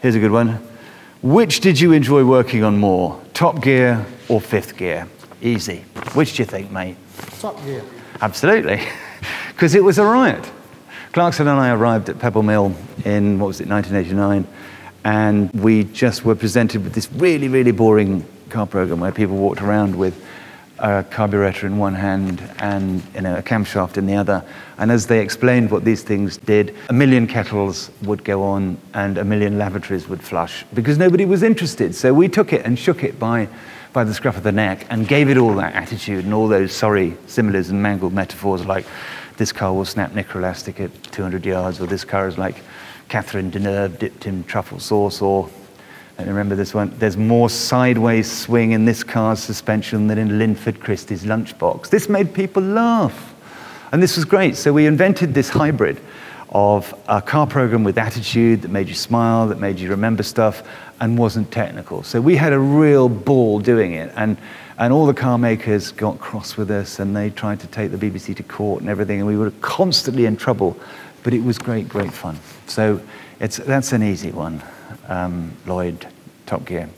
Here's a good one. Which did you enjoy working on more, Top Gear or Fifth Gear? Easy. Which do you think, mate? Top Gear. Absolutely. Because it was a riot. Clarkson and I arrived at Pebble Mill in, what was it, 1989, and we just were presented with this really, really boring car program where people walked around with a carburetor in one hand and you know, a camshaft in the other. And as they explained what these things did, a million kettles would go on and a million lavatories would flush because nobody was interested. So we took it and shook it by, by the scruff of the neck and gave it all that attitude and all those sorry similes and mangled metaphors like this car will snap Nicolastic at 200 yards or this car is like Catherine Deneuve dipped in truffle sauce or and remember this one, there's more sideways swing in this car's suspension than in Linford Christie's lunchbox. This made people laugh. And this was great. So we invented this hybrid of a car program with attitude that made you smile, that made you remember stuff, and wasn't technical. So we had a real ball doing it. And, and all the car makers got cross with us, and they tried to take the BBC to court and everything, and we were constantly in trouble. But it was great, great fun. So it's, that's an easy one um, Lloyd, Top Gear.